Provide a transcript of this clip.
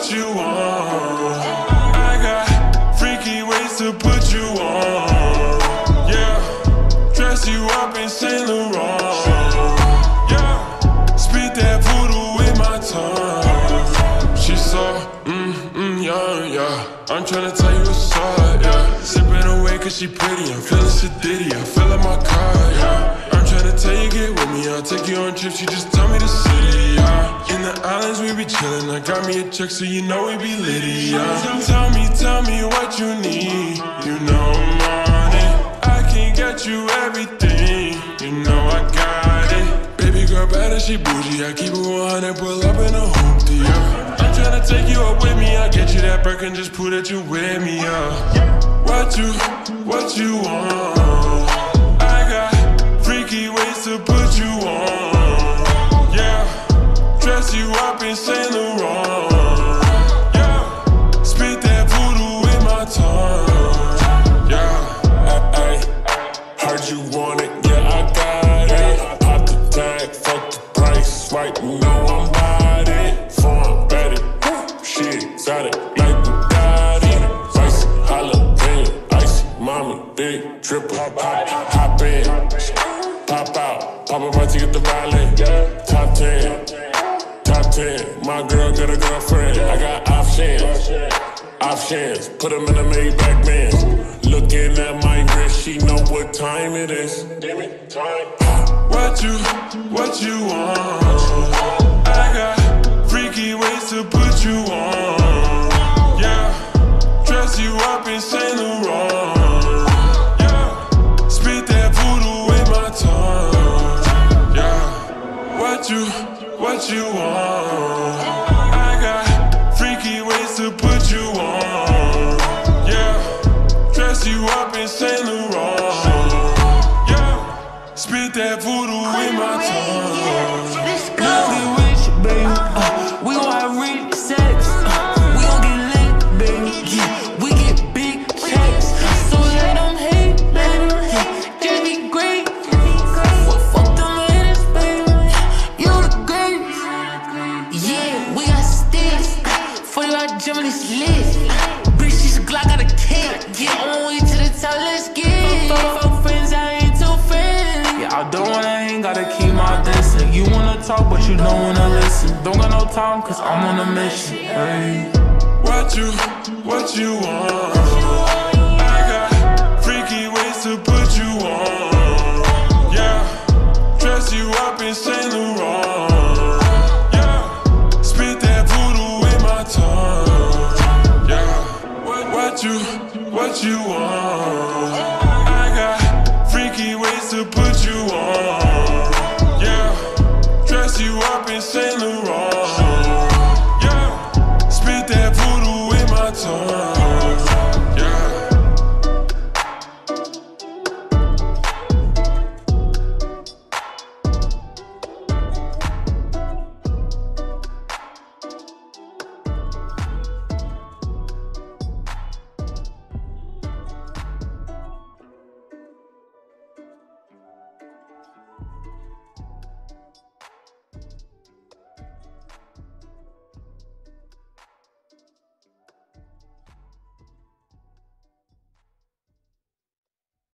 what you want. I got freaky ways to put you on. Yeah, dress you up in Saint Laurent. Yeah, speak that voodoo with my tongue. She saw, mm, mm, young, yeah. I'm tryna tell you what's up, yeah. Sipping away cause she pretty, I'm feeling sedity, I'm like my car, yeah. I'm tryna tell you, get with me, I'll take you on trips, you just tell me the be chillin', I got me a check so you know we be litty, yeah. Tell me, tell me what you need, you know I'm on it. I can get you everything, you know I got it. Baby girl and she bougie, I keep it 100, pull up in a hoopty, yeah. I'm tryna take you up with me, I get you that Birkin, just prove that you with me, yeah. What you, what you want? Big triple, hop, in, pop out, pop to get the violin. Top 10, top 10, my girl got a girlfriend, I got options. Options, put them in a Maybach Benz. Looking at my wrist, she know what time it is. Damn it, time. What you, what you want? I got freaky ways to put you on. You, what you want? I got freaky ways to put you on. Yeah, dress you up For you, lit. Bitch, she's a Glock, got a kick. Get on way to the top, let's get it. Fuck, fuck, friends, I ain't too friends. Yeah, I don't wanna hang, gotta keep my distance. You wanna talk, but you don't wanna listen. Don't got no time, cause I'm on a mission. Hey. What you, what you want? I got freaky ways to put you on. what you want.